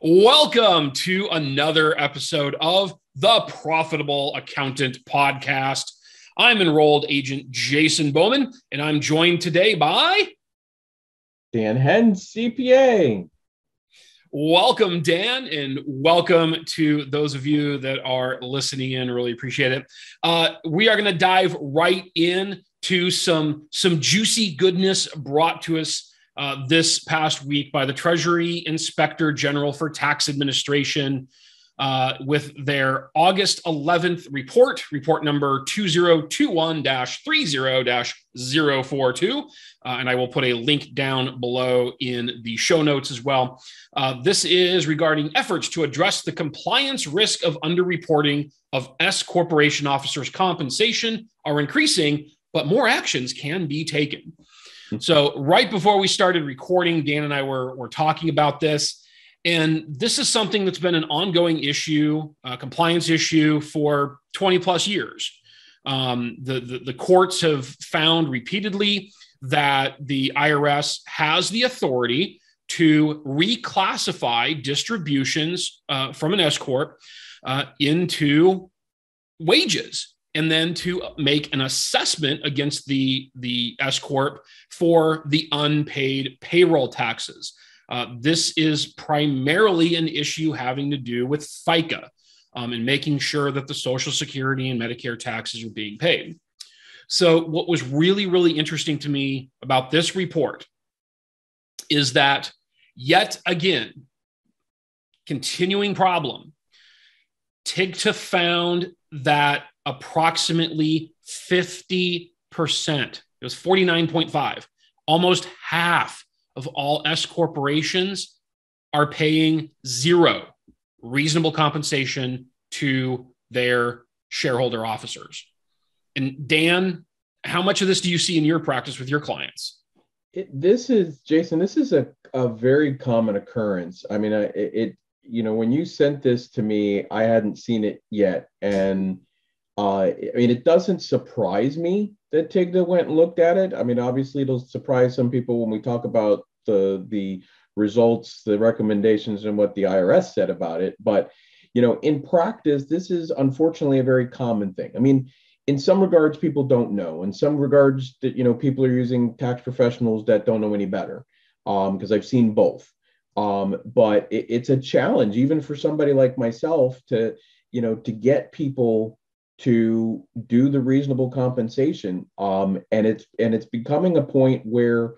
Welcome to another episode of the Profitable Accountant Podcast. I'm enrolled agent Jassen Bowman, and I'm joined today by Dan Henn, CPA. Welcome, Dan, and welcome to those of you that are listening in. Really appreciate it. Uh, we are going to dive right in to some some juicy goodness brought to us uh, this past week by the Treasury Inspector General for Tax Administration uh, with their August 11th report, report number 2021 30 042. Uh, and I will put a link down below in the show notes as well. Uh, this is regarding efforts to address the compliance risk of underreporting of S corporation officers' compensation are increasing, but more actions can be taken. So, right before we started recording, Dan and I were, were talking about this. And this is something that's been an ongoing issue, a compliance issue for 20 plus years. Um, the, the, the courts have found repeatedly that the IRS has the authority to reclassify distributions uh, from an S corp uh, into wages and then to make an assessment against the the S corp for the unpaid payroll taxes. Uh, this is primarily an issue having to do with FICA um, and making sure that the Social Security and Medicare taxes are being paid. So, what was really, really interesting to me about this report is that yet again, continuing problem, TIGTA found that approximately 50%. It was 49.5. Almost half of all S corporations are paying zero reasonable compensation to their shareholder officers. And Dan, how much of this do you see in your practice with your clients? It, this is Jassen. This is a, a very common occurrence. I mean, I, it you know when you sent this to me, I hadn't seen it yet, and uh, I mean, it doesn't surprise me that TIGTA went and looked at it. I mean, obviously, it'll surprise some people when we talk about the the results, the recommendations, and what the IRS said about it. But you know, in practice, this is unfortunately a very common thing. I mean, in some regards, people don't know. In some regards, that you know, people are using tax professionals that don't know any better. Because um, I've seen both. Um, but it, it's a challenge, even for somebody like myself, to you know, to get people to do the reasonable compensation. Um, and it's and it's becoming a point where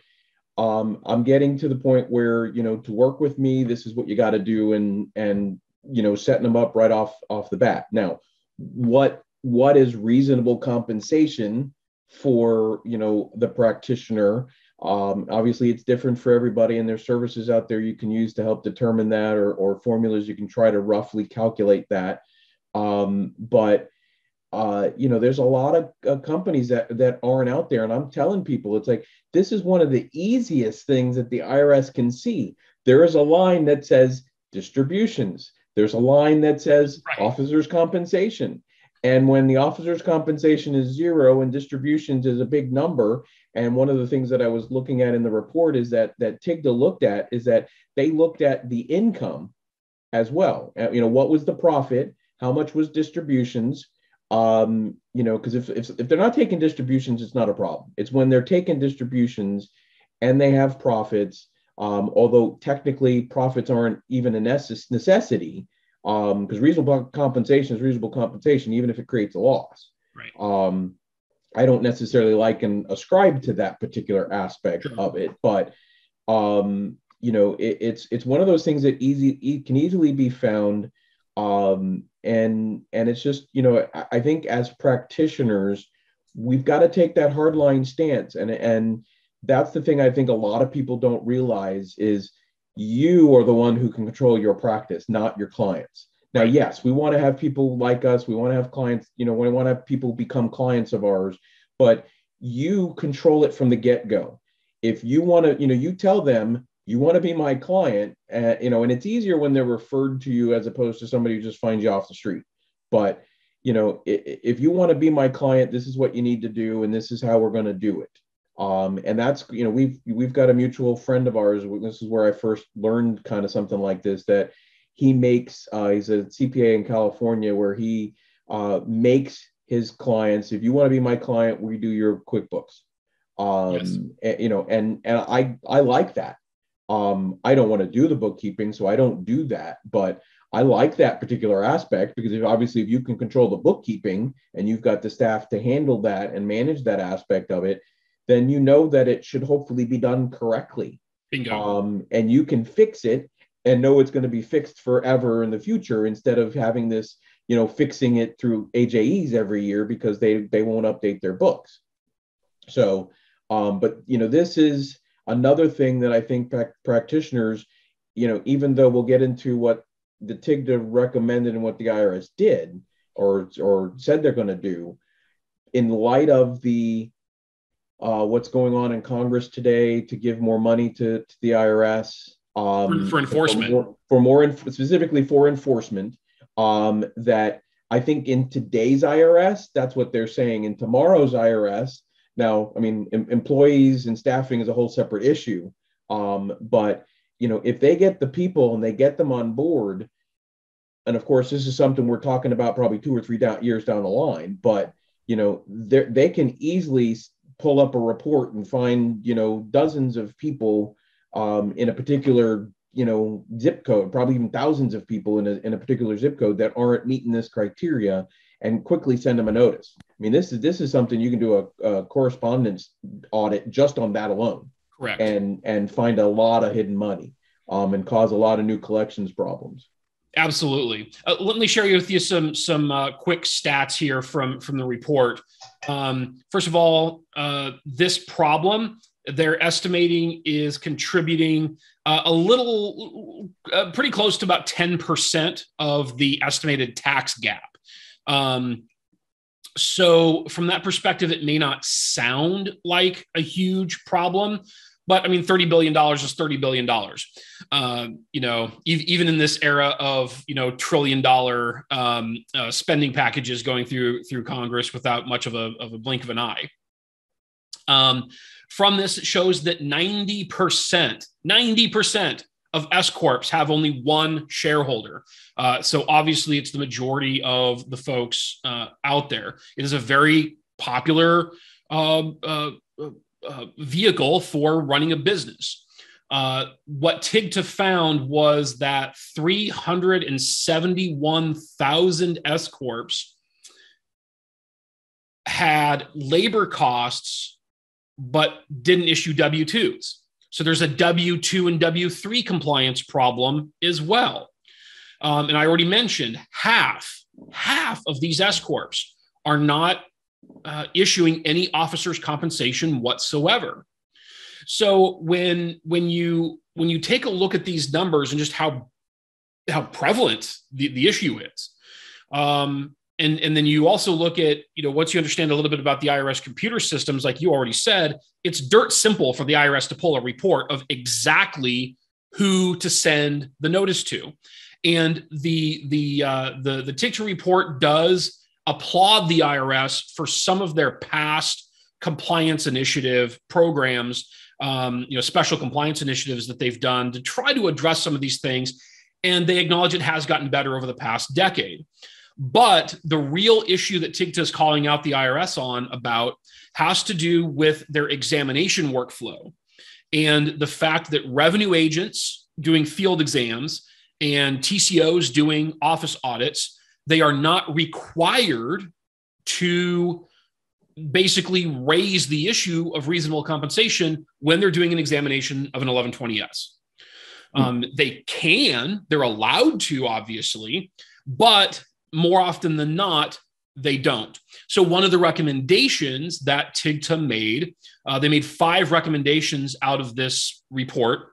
um, i'm getting to the point where you know to work with me this is what you got to do and and you know setting them up right off off the bat. Now what what is reasonable compensation for you know the practitioner? Um, obviously it's different for everybody and there's services out there you can use to help determine that or, or formulas you can try to roughly calculate that. Um, but uh, you know, there's a lot of uh, companies that that aren't out there, and I'm telling people, it's like this is one of the easiest things that the IRS can see. There is a line that says distributions. There's a line that says right. officers' compensation. And when the officers' compensation is zero and distributions is a big number, and one of the things that I was looking at in the report is that that TIGTA looked at is that they looked at the income as well. Uh, you know, what was the profit? How much was distributions? Um, you know, because if, if if they're not taking distributions, it's not a problem. It's when they're taking distributions and they have profits. Um, although technically profits aren't even a necess- necessity, because um, reasonable compensation is reasonable compensation, even if it creates a loss. Right. Um, I don't necessarily like and ascribe to that particular aspect sure. of it, but um, you know, it, it's it's one of those things that easy it can easily be found um, and and it's just you know I think as practitioners we've got to take that hardline stance and and that's the thing I think a lot of people don't realize is you are the one who can control your practice, not your clients. Now, yes, we want to have people like us. We want to have clients, you know, we want to have people become clients of ours, but you control it from the get go. If you want to, you know, you tell them, you want to be my client uh, you know and it's easier when they're referred to you as opposed to somebody who just finds you off the street but you know if you want to be my client this is what you need to do and this is how we're going to do it um, and that's you know we've we've got a mutual friend of ours this is where i first learned kind of something like this that he makes uh, he's a CPA in California where he uh, makes his clients. If you want to be my client, we do your QuickBooks. Um, yes. and, you know, and and I I like that. Um, I don't want to do the bookkeeping, so I don't do that. But I like that particular aspect because if, obviously, if you can control the bookkeeping and you've got the staff to handle that and manage that aspect of it, then you know that it should hopefully be done correctly. Bingo. Um, and you can fix it and know it's going to be fixed forever in the future instead of having this, you know, fixing it through AJEs every year because they they won't update their books. So, um, but you know, this is another thing that I think practitioners, you know, even though we'll get into what the TIGTA recommended and what the IRS did or or said they're going to do, in light of the uh, what's going on in Congress today to give more money to, to the IRS um, for, for, enforcement, for more, for more specifically for enforcement. Um, that I think in today's IRS, that's what they're saying. In tomorrow's IRS, now, I mean, em- employees and staffing is a whole separate issue. Um, but you know, if they get the people and they get them on board, and of course, this is something we're talking about probably two or three down, years down the line. But you know, they can easily pull up a report and find you know dozens of people um, in a particular you know zip code probably even thousands of people in a, in a particular zip code that aren't meeting this criteria and quickly send them a notice mean this is this is something you can do a, a correspondence audit just on that alone correct and and find a lot of hidden money um, and cause a lot of new collections problems Absolutely. Uh, let me share with you some some uh, quick stats here from from the report. Um, first of all, uh, this problem they're estimating is contributing uh, a little, uh, pretty close to about ten percent of the estimated tax gap. Um, so, from that perspective, it may not sound like a huge problem, but I mean, $30 billion is $30 billion. Uh, you know, even in this era of, you know, trillion dollar um, uh, spending packages going through through Congress without much of a, of a blink of an eye. Um, from this, it shows that 90%, 90% of S Corps have only one shareholder. Uh, so obviously, it's the majority of the folks uh, out there. It is a very popular um, uh, uh, vehicle for running a business. Uh, what TIGTA found was that 371,000 S Corps had labor costs, but didn't issue W 2s. So there's a W 2 and W 3 compliance problem as well. Um, and I already mentioned half, half of these S Corps are not uh, issuing any officer's compensation whatsoever. So when when you when you take a look at these numbers and just how how prevalent the, the issue is, um, and and then you also look at you know once you understand a little bit about the IRS computer systems, like you already said, it's dirt simple for the IRS to pull a report of exactly who to send the notice to, and the the uh, the the TIGTA report does applaud the IRS for some of their past compliance initiative programs, um, you know, special compliance initiatives that they've done to try to address some of these things. And they acknowledge it has gotten better over the past decade. But the real issue that TIGTA is calling out the IRS on about has to do with their examination workflow and the fact that revenue agents doing field exams and TCOs doing office audits they are not required to basically raise the issue of reasonable compensation when they're doing an examination of an 1120S. Hmm. Um, they can, they're allowed to, obviously, but more often than not, they don't. So, one of the recommendations that TIGTA made, uh, they made five recommendations out of this report.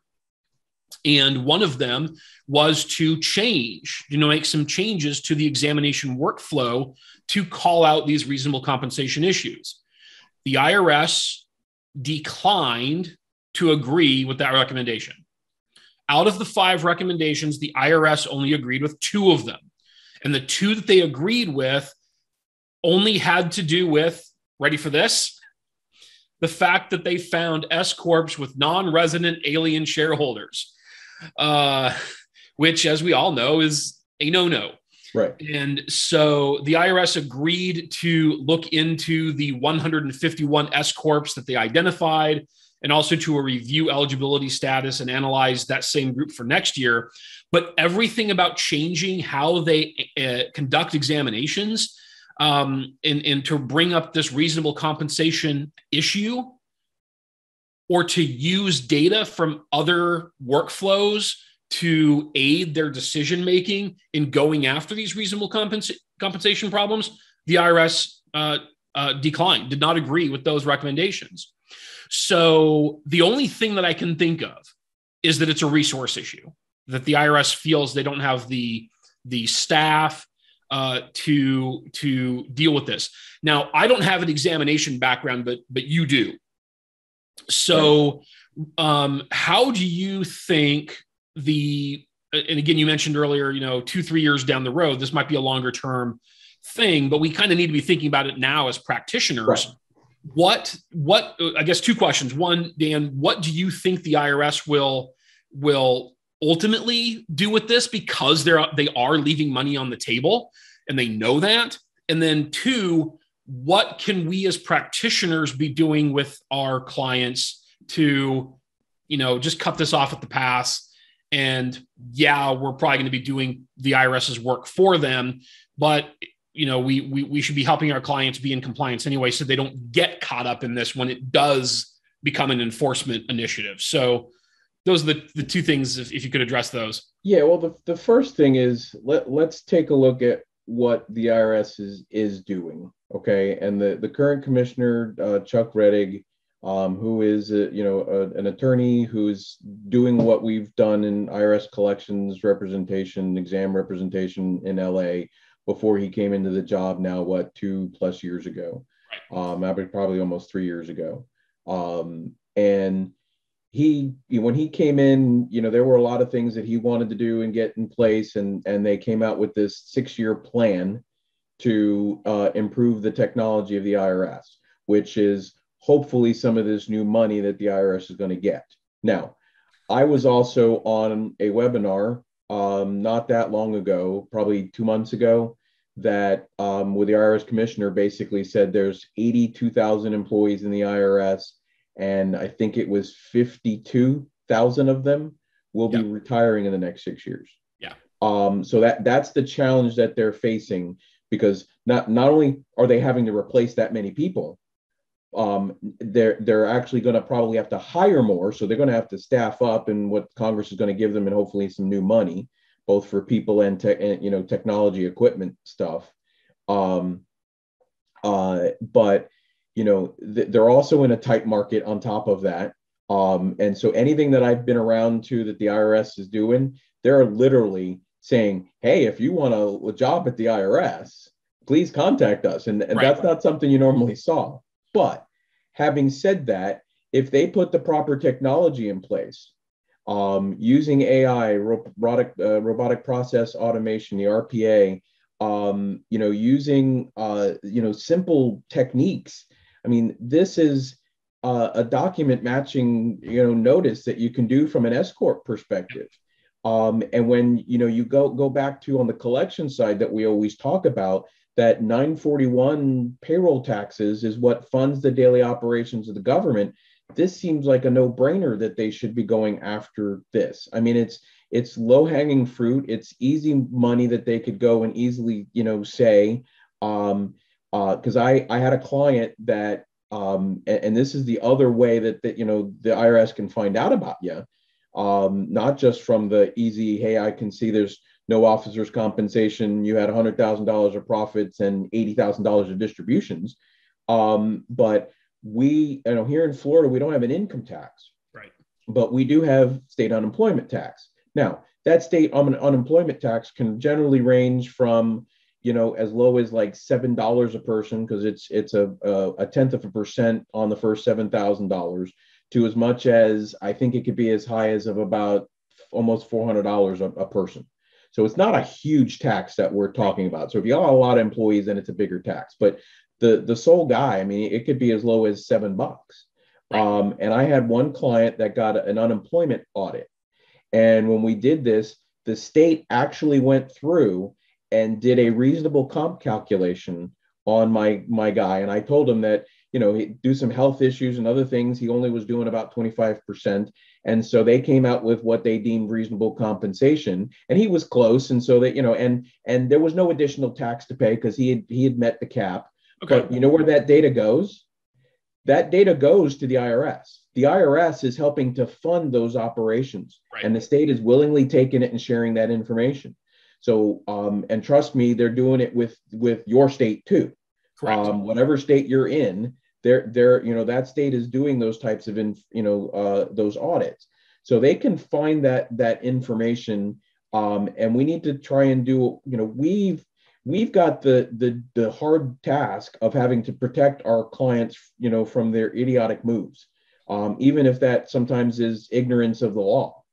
And one of them was to change, you know, make some changes to the examination workflow to call out these reasonable compensation issues. The IRS declined to agree with that recommendation. Out of the five recommendations, the IRS only agreed with two of them. And the two that they agreed with only had to do with, ready for this? The fact that they found S Corps with non resident alien shareholders. Uh, which, as we all know, is a no no. Right. And so the IRS agreed to look into the 151 S corps that they identified and also to a review eligibility status and analyze that same group for next year. But everything about changing how they uh, conduct examinations um, and, and to bring up this reasonable compensation issue or to use data from other workflows to aid their decision making in going after these reasonable compensa- compensation problems, the IRS uh, uh, declined, did not agree with those recommendations. So the only thing that I can think of is that it's a resource issue, that the IRS feels they don't have the the staff uh, to to deal with this. Now, I don't have an examination background, but but you do. So, um, how do you think the and again you mentioned earlier you know two three years down the road this might be a longer term thing but we kind of need to be thinking about it now as practitioners right. What what i guess two questions. One dan what do you think the irs will will ultimately do with this because they're they are leaving money on the table and they know that? And then two what can we as practitioners be doing with our clients to you know just cut this off at the pass? And yeah, we're probably going to be doing the IRS's work for them, but you know, we, we we should be helping our clients be in compliance anyway, so they don't get caught up in this when it does become an enforcement initiative. So those are the, the two things if, if you could address those. Yeah, well, the, the first thing is let, let's take a look at what the IRS is is doing. Okay, and the the current commissioner uh, Chuck Rettig um, who is a, you know a, an attorney who's doing what we've done in IRS collections representation, exam representation in LA before he came into the job. Now, what two plus years ago? Um, probably almost three years ago. Um, and he when he came in, you know, there were a lot of things that he wanted to do and get in place, and and they came out with this six year plan to uh, improve the technology of the IRS, which is hopefully some of this new money that the IRS is going to get. Now, I was also on a webinar um, not that long ago, probably two months ago, that um, with the IRS commissioner basically said there's 82,000 employees in the IRS, and I think it was 52,000 of them will be retiring in the next six years. Yeah. Um, so that that's the challenge that they're facing because not not only are they having to replace that many people, um, they're they're actually going to probably have to hire more, so they're going to have to staff up, and what Congress is going to give them, and hopefully some new money, both for people and, te- and you know technology equipment stuff. Um, uh, but you know th- they're also in a tight market on top of that, um, and so anything that I've been around to that the IRS is doing, they're literally saying, "Hey, if you want a, a job at the IRS." Please contact us, and, and right. that's not something you normally saw. But having said that, if they put the proper technology in place, um, using AI, robotic uh, robotic process automation, the RPA, um, you know, using uh, you know simple techniques. I mean, this is uh, a document matching you know notice that you can do from an S corp perspective. Um, and when you know you go go back to on the collection side that we always talk about, that 941 payroll taxes is what funds the daily operations of the government this seems like a no-brainer that they should be going after this. I mean it's it's low-hanging fruit. It's easy money that they could go and easily you know say um because uh, i i had a client that um and, and, this is the other way that that you know the irs can find out about you um not just from the easy hey i can see there's no officers compensation. You had $100000 of profits and $80000 of distributions. Um, but we you know here in florida we don't have an income tax right but we do have state unemployment tax now that state un- unemployment tax can generally range from you know as low as like seven dollars a person because it's it's a, a, a tenth of a percent on the first seven thousand dollars to as much as i think it could be as high as of about almost four hundred dollars a person so it's not a huge tax that we're talking about. So if you have a lot of employees, then it's a bigger tax. But the the sole guy, I mean, it could be as low as seven bucks. Um, and I had one client that got an unemployment audit, and when we did this, the state actually went through and did a reasonable comp calculation on my my guy. And i told him that you know do some health issues and other things. He only was doing about 25% and so they came out with what they deemed reasonable compensation. And he was close. And so that you know and and there was no additional tax to pay because he had he had met the cap okay. but you know where that data goes that data goes to the irs the irs is helping to fund those operations right. and the state is willingly taking it and sharing that information so, um, and trust me, they're doing it with with your state too. Um, whatever state you're in, they're they're you know that state is doing those types of in, you know uh, those audits. So they can find that that information, um, and we need to try and do you know we've we've got the the the hard task of having to protect our clients you know from their idiotic moves um, even if that sometimes is ignorance of the law.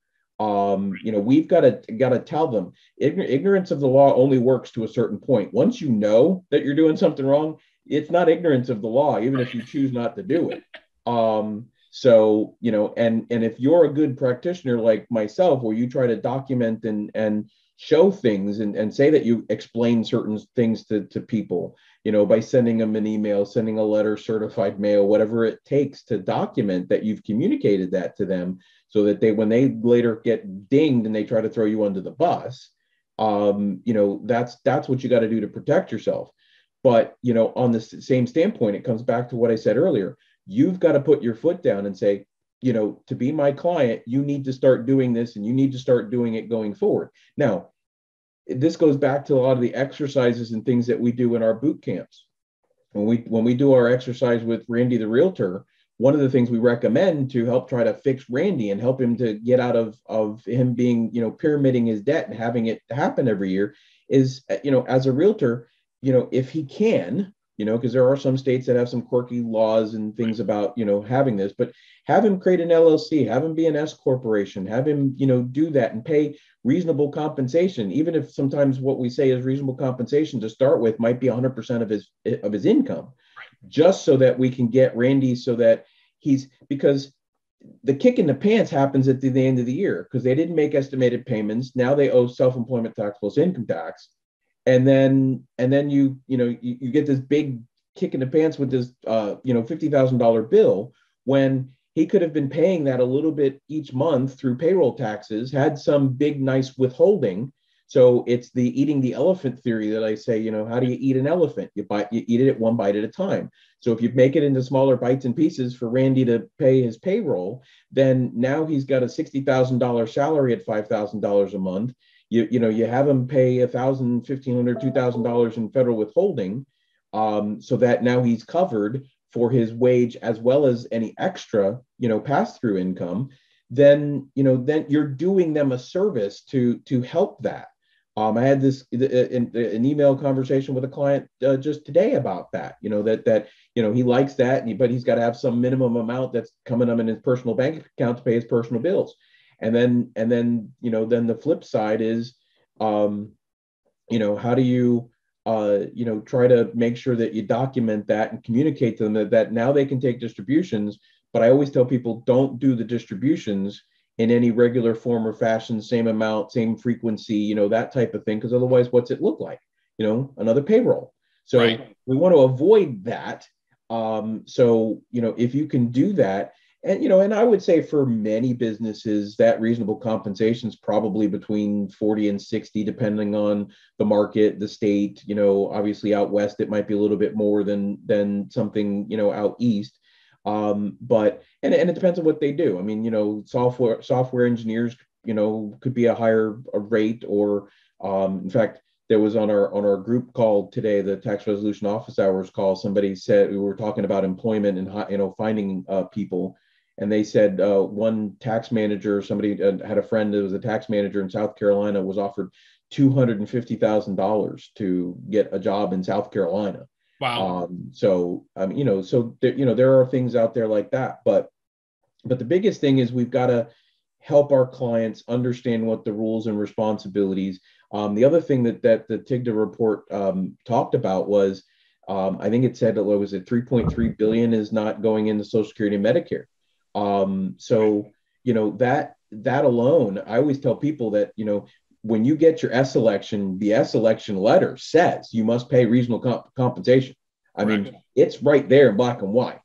Um, you know we've got to got to tell them ignorance of the law only works to a certain point. Once you know that you're doing something wrong it's not ignorance of the law even if you choose not to do it. Um, so you know and and if you're a good practitioner like myself where you try to document and and show things and, and say that you explain certain things to, to people you know by sending them an email sending a letter certified mail whatever it takes to document that you've communicated that to them so that they when they later get dinged and they try to throw you under the bus um, you know that's that's what you got to do to protect yourself. But you know on the same standpoint it comes back to what i said earlier you've got to put your foot down and say you know to be my client you need to start doing this and you need to start doing it going forward. Now this goes back to a lot of the exercises and things that we do in our boot camps. When we when we do our exercise with randy the realtor one of the things we recommend to help try to fix Randy and help him to get out of of him being you know pyramiding his debt and having it happen every year is you know as a realtor you know if he can you know because there are some states that have some quirky laws and things about you know having this but have him create an llc have him be an s corporation have him you know do that and pay reasonable compensation even if sometimes what we say is reasonable compensation to start with might be 100% of his of his income just so that we can get Randy so that he's because the kick in the pants happens at the, the end of the year because they didn't make estimated payments. Now they owe self-employment tax plus income tax. And then and then you you know you, you get this big kick in the pants with this uh, you know fifty thousand dollar bill when he could have been paying that a little bit each month through payroll taxes, had some big nice withholding, so it's the eating the elephant theory that I say, you know, how do you eat an elephant? You bite, you eat it one bite at a time. So if you make it into smaller bites and pieces for Randy to pay his payroll, then now he's got a sixty thousand dollar salary at five thousand dollars a month. You you know you have him pay a thousand, fifteen hundred, two thousand dollars in federal withholding, um, so that now he's covered for his wage as well as any extra you know pass through income. Then you know then you're doing them a service to to help that um, I had this in, an email conversation with a client uh, just today about that. You know that that you know he likes that, but he's got to have some minimum amount that's coming up in his personal bank account to pay his personal bills. And then and then you know then the flip side is, um, you know how do you uh, you know try to make sure that you document that and communicate to them that, that now they can take distributions. But I always tell people don't do the distributions in any regular form or fashion, same amount, same frequency, you know, that type of thing. Because otherwise, what's it look like? You know, another payroll. So right. we want to avoid that. Um, so, you know, if you can do that, and you know, and I would say for many businesses, that reasonable compensation is probably between 40 and 60, depending on the market, the state. You know, obviously out west, it might be a little bit more than than something, you know, out east. Um, but and, and it depends on what they do. I mean, you know, software software engineers, you know, could be a higher rate or um, in fact, there was on our on our group call today, the tax resolution office hours call. Somebody said we were talking about employment and you know finding uh, people, and they said uh, one tax manager, somebody uh, had a friend that was a tax manager in South Carolina, was offered two hundred and fifty thousand dollars to get a job in South Carolina. Wow. Um, so um, you know, so there, you know, there are things out there like that, but but the biggest thing is we've got to help our clients understand what the rules and responsibilities. Um, the other thing that that the TIGTA report um, talked about was, um, I think it said that what was it, 3.3 billion is not going into Social Security and Medicare. Um, so you know that that alone, I always tell people that you know when you get your S election, the S election letter says you must pay reasonable comp- compensation. I right. mean, it's right there in black and white.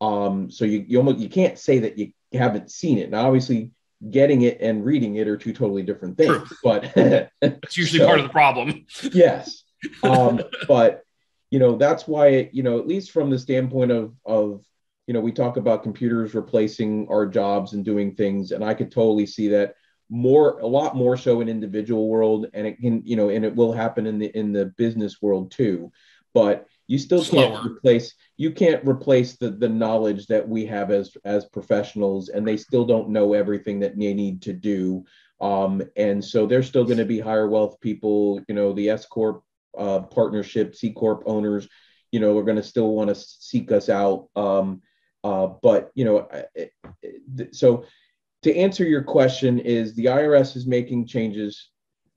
Um, so you you almost you can't say that you haven't seen it. Now, obviously, getting it and reading it are two totally different things. True. But it's usually so, part of the problem. yes, um, but you know that's why it, you know at least from the standpoint of of you know we talk about computers replacing our jobs and doing things, and I could totally see that more a lot more so in individual world and it can you know and it will happen in the in the business world too. But you still Slower. can't replace you can't replace the the knowledge that we have as as professionals and they still don't know everything that they need to do. Um, and so they're still going to be higher wealth people you know the s corp uh, partnership c corp owners you know are going to still want to seek us out. Um, uh, but you know it, it, so to answer your question is the irs is making changes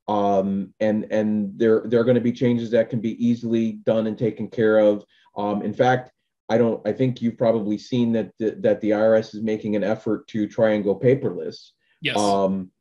um, and and there there are going to be changes that can be easily done and taken care of. Um, in fact, I don't. I think you've probably seen that the, that the IRS is making an effort to try and go paperless. Yes. Um,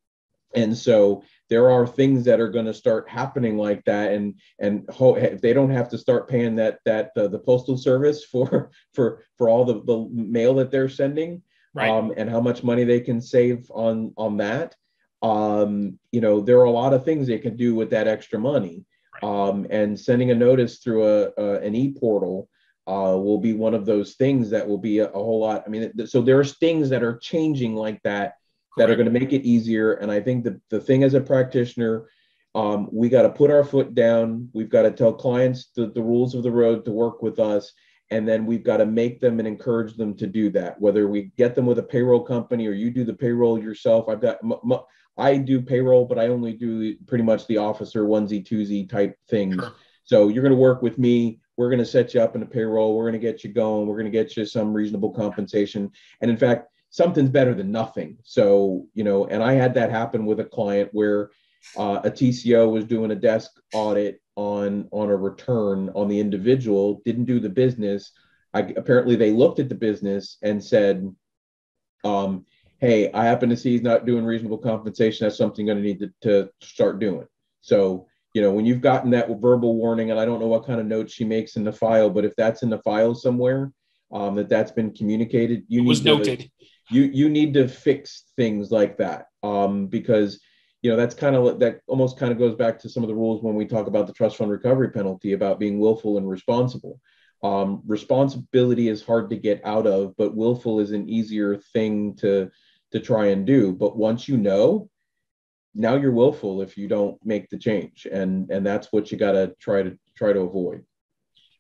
and so there are things that are going to start happening like that, and and ho- they don't have to start paying that that uh, the postal service for for for all the the mail that they're sending. Right. Um, and how much money they can save on on that um, you know, there are a lot of things they can do with that extra money. Um, and sending a notice through a, a an e-portal uh, will be one of those things that will be a, a whole lot. I mean, so there's things that are changing like that that are going to make it easier. And I think the, the thing as a practitioner, um, we got to put our foot down. We've got to tell clients the, the rules of the road to work with us. And then we've got to make them and encourage them to do that. Whether we get them with a payroll company or you do the payroll yourself, I've got m- m- I do payroll, but I only do pretty much the officer onesie twosie type things. Sure. So you're going to work with me. We're going to set you up in a payroll. We're going to get you going. We're going to get you some reasonable compensation. And in fact, something's better than nothing. So, you know, and I had that happen with a client where uh, a TCO was doing a desk audit on on a return on the individual, didn't do the business. I, apparently, they looked at the business and said, um, hey, I happen to see he's not doing reasonable compensation. That's something going to need to, to start doing. So, you know, when you've gotten that verbal warning, and I don't know what kind of notes she makes in the file, but if that's in the file somewhere, um, that that's been communicated, you need was to, noted. You you need to fix things like that um, because you know that's kind of that almost kind of goes back to some of the rules when we talk about the trust fund recovery penalty about being willful and responsible. Um, responsibility is hard to get out of, but willful is an easier thing to to try and do. But once you know, now you're willful if you don't make the change, and and that's what you got to try to try to avoid.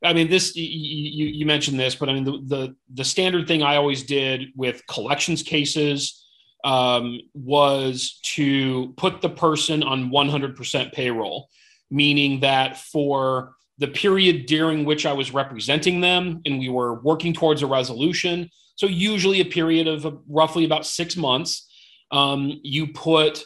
I mean, this you, you mentioned this, but I mean the, the the standard thing I always did with collections cases um, was to put the person on 100% payroll, meaning that for the period during which I was representing them and we were working towards a resolution, so usually a period of roughly about six months. Um, you put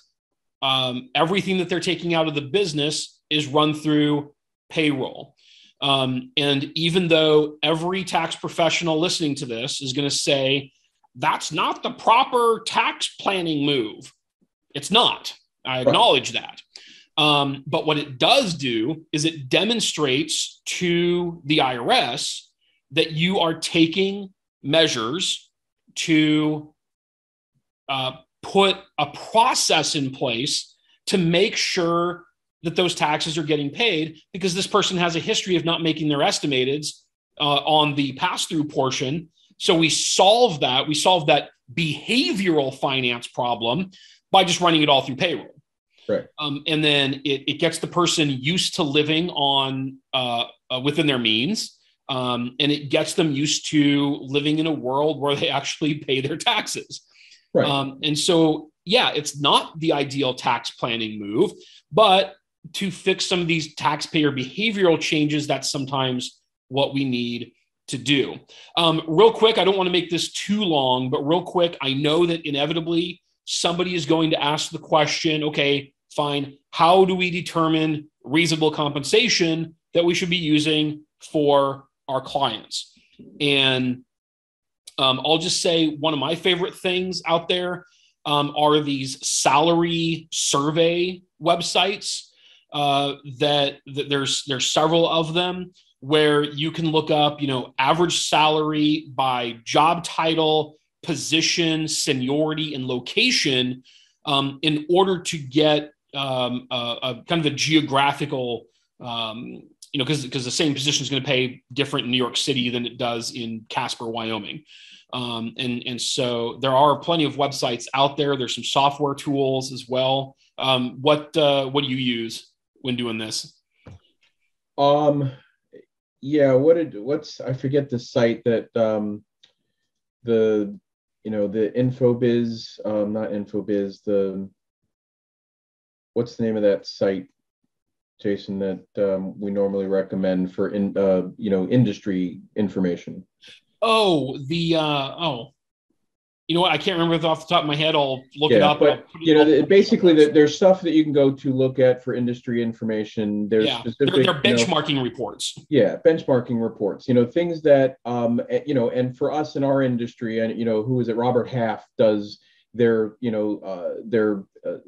um, everything that they're taking out of the business is run through payroll. Um, and even though every tax professional listening to this is going to say that's not the proper tax planning move, it's not. I acknowledge right. that. Um, but what it does do is it demonstrates to the IRS that you are taking measures to uh, put a process in place to make sure that those taxes are getting paid because this person has a history of not making their estimateds uh, on the pass through portion. So we solve that. We solve that behavioral finance problem by just running it all through payroll. Right. Um, and then it, it, gets the person used to living on uh, uh, within their means um, and it gets them used to living in a world where they actually pay their taxes. Right. Um, and so, yeah, it's not the ideal tax planning move, but to fix some of these taxpayer behavioral changes, that's sometimes what we need to do. Um, real quick, I don't want to make this too long, but real quick, I know that inevitably somebody is going to ask the question okay, fine, how do we determine reasonable compensation that we should be using for our clients. And um, I'll just say one of my favorite things out there um, are these salary survey websites uh, that, there's there's several of them where you can look up, you know, average salary by job title, position, seniority, and location um, in order to get um, a, a, kind of a geographical, um, you know, because because the same position is going to pay different in New York City than it does in Casper, Wyoming. Um, and and so there are plenty of websites out there. There's some software tools as well. Um, what uh, what do you use when doing this? Um, yeah what did what's i forget the site that um the you know the infobiz um not infobiz the what's the name of that site Jassen that um, we normally recommend for in uh you know industry information oh the uh oh you know what? I can't remember off the top of my head. I'll look yeah, it up. But, you know, basically, the, there's stuff that you can go to look at for industry information. There's yeah, specific, they're, they're benchmarking you know, reports. Yeah, benchmarking reports. You know, things that um, eh, you know, and for us in our industry, and you know, who is it? Robert Half does their, you know, uh, their uh,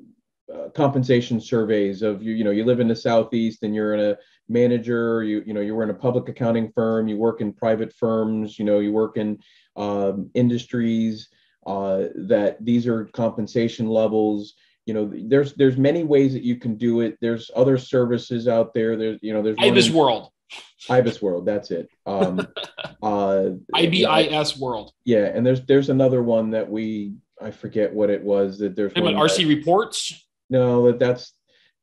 uh, compensation surveys of you. You know, you live in the southeast and you're in a manager. You you know, you're in a public accounting firm. You work in private firms. You know, you work in um, industries uh, that these are compensation levels. You know there's there's many ways that you can do it. There's other services out there. There's you know there's ibis in, world. IBISWorld that's it. Um uh IBISWorld. Yeah and there's there's another one that we i forget what it was that there's one rc that, reports? No that that's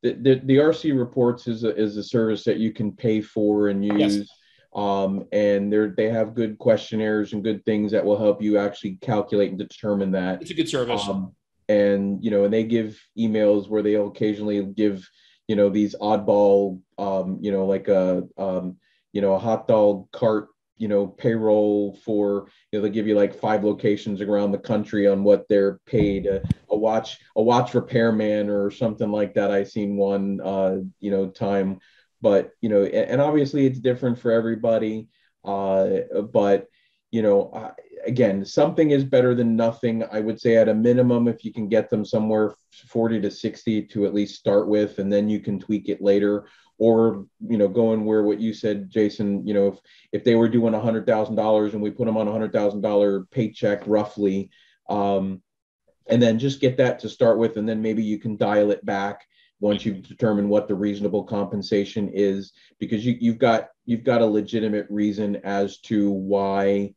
the, the, the RCReports is a, is a service that you can pay for and use. yes um, and they they have good questionnaires and good things that will help you actually calculate and determine that. It's a good service. Um, and you know, and they give emails where they'll occasionally give you know these oddball, um, you know, like a um, you know a hot dog cart you know payroll for you know they give you like five locations around the country on what they're paid a, a watch a watch repairman or something like that i seen one uh you know time but you know and, obviously it's different for everybody uh, but you know uh, again something is better than nothing i would say at a minimum if you can get them somewhere 40 to 60 to at least start with and then you can tweak it later or you know going where what you said jason you know if if they were doing a hundred thousand dollars and we put them on a hundred thousand dollar paycheck roughly um, and then just get that to start with and then maybe you can dial it back once you've determined what the reasonable compensation is because you, you've got you've got a legitimate reason as to why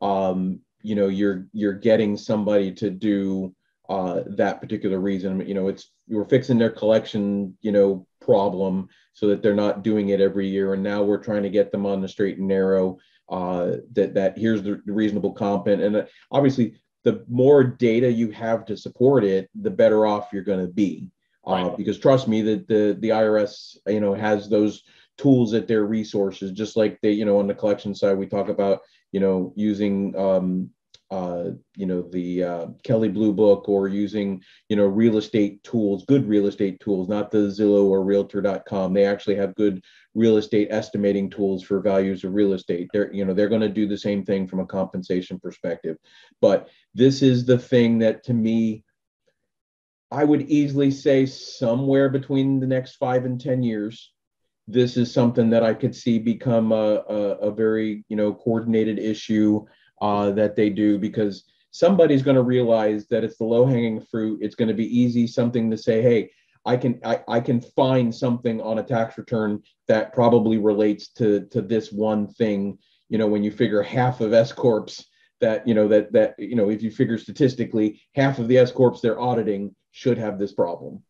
um, you know you're you're getting somebody to do uh, that particular reason. You know it's you're fixing their collection you know problem so that they're not doing it every year. And now we're trying to get them on the straight and narrow uh, that that here's the reasonable comp. And, and obviously the more data you have to support it the better off you're going to be uh, because trust me that the the IRS you know has those tools at their resources just like they you know on the collection side we talk about you know using um, uh, you know the uh, Kelley Blue Book or using you know real estate tools, good real estate tools, not the Zillow or Realtor.com. They actually have good real estate estimating tools for values of real estate. They're you know they're going to do the same thing from a compensation perspective, but this is the thing that to me I would easily say somewhere between the next five and 10 years, this is something that I could see become a, a, a very, you know, coordinated issue uh, that they do because somebody's going to realize that it's the low hanging fruit. It's going to be easy, something to say, hey, I can I, I can find something on a tax return that probably relates to to this one thing. You know, when you figure half of S corps that you know that that you know if you figure statistically half of the S corps they're auditing should have this problem.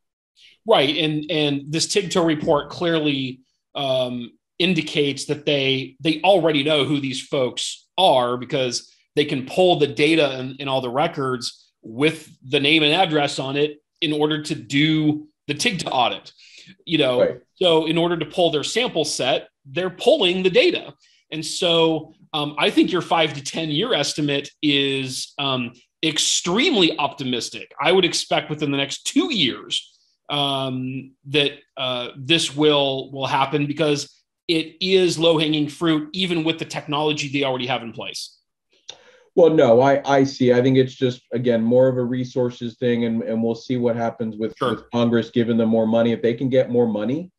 Right, and and this TIGTA report clearly um, indicates that they they already know who these folks are because they can pull the data and, and all the records with the name and address on it in order to do the TIGTA audit. You know, right. so in order to pull their sample set, they're pulling the data. And so um, I think your five to 10 year estimate is um, extremely optimistic. I would expect within the next two years um, that uh, this will will happen because it is low hanging fruit, even with the technology they already have in place. Well, no, I, I see. I think it's just again more of a resources thing, and, and we'll see what happens with, sure. with Congress giving them more money. If they can get more money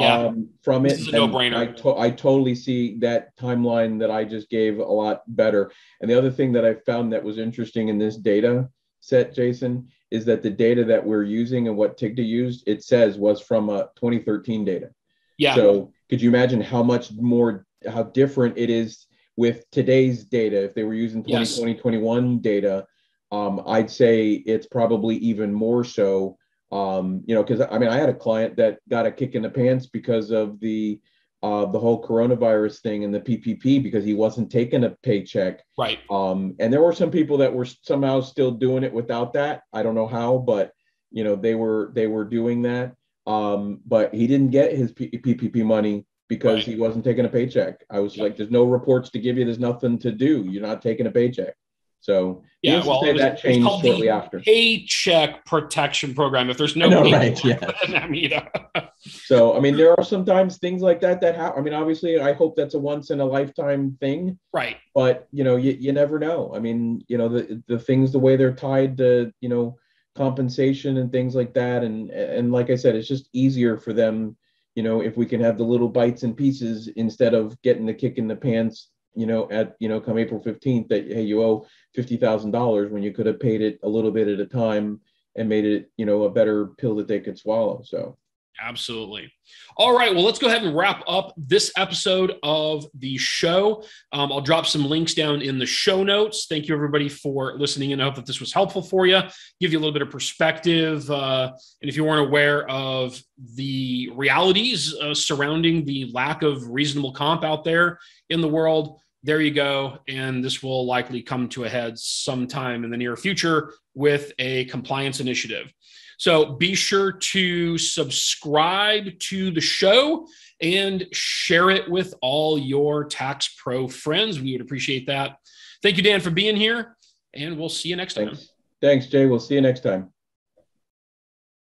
yeah. um, from this it, is a no-brainer. I, to- I totally see that timeline that I just gave a lot better. And the other thing that I found that was interesting in this data set, Jassen, is that the data that we're using and what TIGTA used, it says was from uh, 2013 data. Yeah. So could you imagine how much more, how different it is with today's data? If they were using 2020, yes. 21 data, um, I'd say it's probably even more so. Um, you know, because I mean, I had a client that got a kick in the pants because of the uh, the whole coronavirus thing and the PPP because he wasn't taking a paycheck. Right. Um, and there were some people that were somehow still doing it without that. I don't know how, but you know they were they were doing that. Um, but he didn't get his P- PPP money because right. he wasn't taking a paycheck. I was yep. like, "There's no reports to give you. There's nothing to do. You're not taking a paycheck." So yeah, well, was, that changed shortly after. Paycheck protection program. If there's no, know, right? Yeah. Mean, uh, so I mean, there are sometimes things like that that happen. I mean, obviously, I hope that's a once in a lifetime thing. Right. But you know, you, you never know. I mean, you know, the the things the way they're tied to you know compensation and things like that, and and like I said, it's just easier for them. You know, if we can have the little bites and pieces instead of getting the kick in the pants you know, at you know, come April 15th, that hey, you owe fifty thousand dollars when you could have paid it a little bit at a time and made it, you know, a better pill that they could swallow. So Absolutely. All right. Well, let's go ahead and wrap up this episode of the show. Um, I'll drop some links down in the show notes. Thank you, everybody, for listening. And I hope that this was helpful for you, give you a little bit of perspective. Uh, and if you weren't aware of the realities uh, surrounding the lack of reasonable comp out there in the world, there you go. And this will likely come to a head sometime in the near future with a compliance initiative. So be sure to subscribe to the show and share it with all your tax pro friends. We would appreciate that. Thank you, Dan, for being here, and we'll see you next time. Thanks, Thanks Jay. We'll see you next time.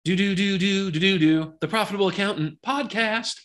Do, do, do, do, do, do, do. The Profitable Accountant Podcast.